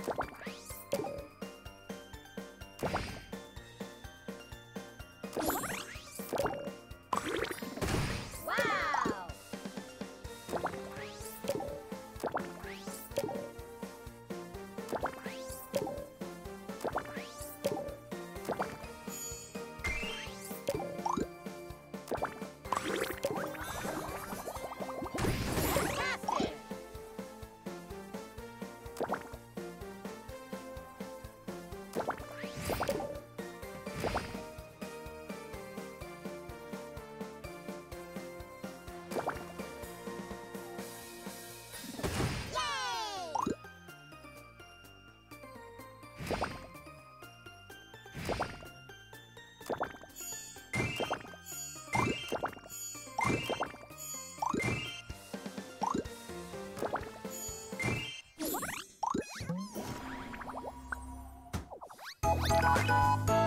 Wow! ピッ!